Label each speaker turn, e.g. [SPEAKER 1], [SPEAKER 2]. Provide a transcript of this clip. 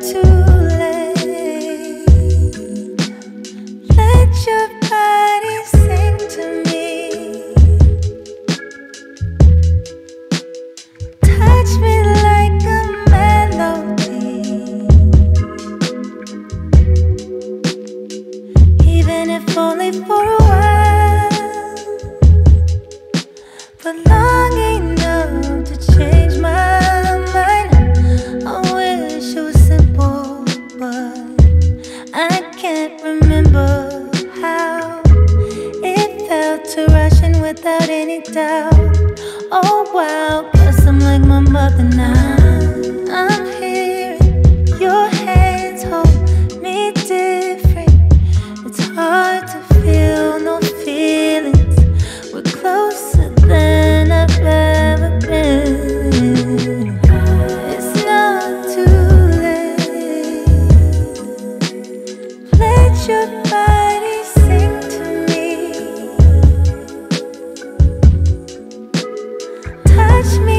[SPEAKER 1] too late. Let your I can't remember how it felt to rush in without any doubt. Oh wow, guess I'm like my mother now. touch me.